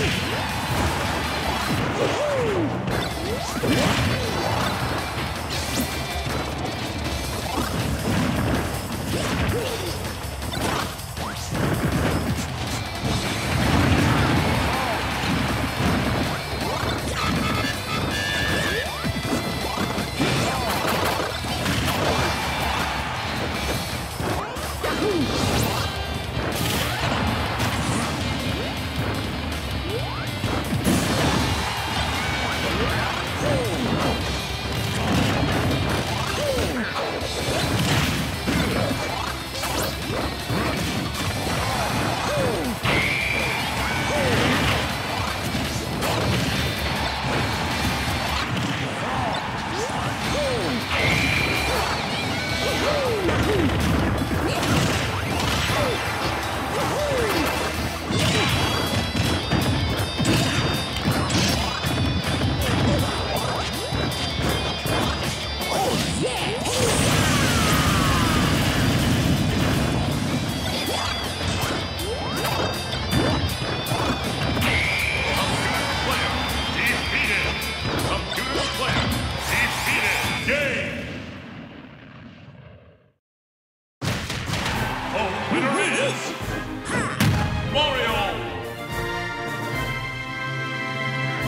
Yeah. Our winner is Mario.